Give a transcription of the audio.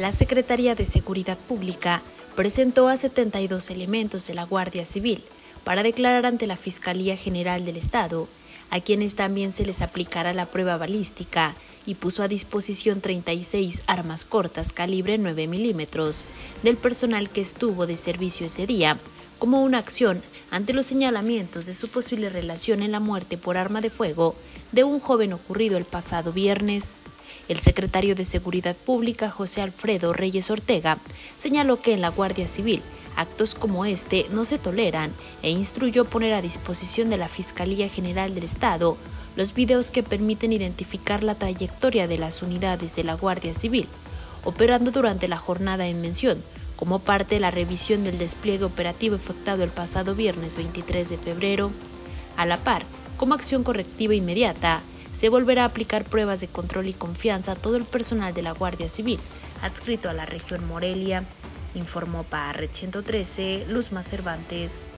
la Secretaría de Seguridad Pública presentó a 72 elementos de la Guardia Civil para declarar ante la Fiscalía General del Estado, a quienes también se les aplicará la prueba balística y puso a disposición 36 armas cortas calibre 9 milímetros del personal que estuvo de servicio ese día, como una acción ante los señalamientos de su posible relación en la muerte por arma de fuego de un joven ocurrido el pasado viernes. El secretario de Seguridad Pública, José Alfredo Reyes Ortega, señaló que en la Guardia Civil actos como este no se toleran e instruyó poner a disposición de la Fiscalía General del Estado los videos que permiten identificar la trayectoria de las unidades de la Guardia Civil, operando durante la jornada en mención, como parte de la revisión del despliegue operativo efectuado el pasado viernes 23 de febrero. A la par, como acción correctiva inmediata, se volverá a aplicar pruebas de control y confianza a todo el personal de la Guardia Civil adscrito a la región Morelia, informó para Red 113 Luzma Cervantes.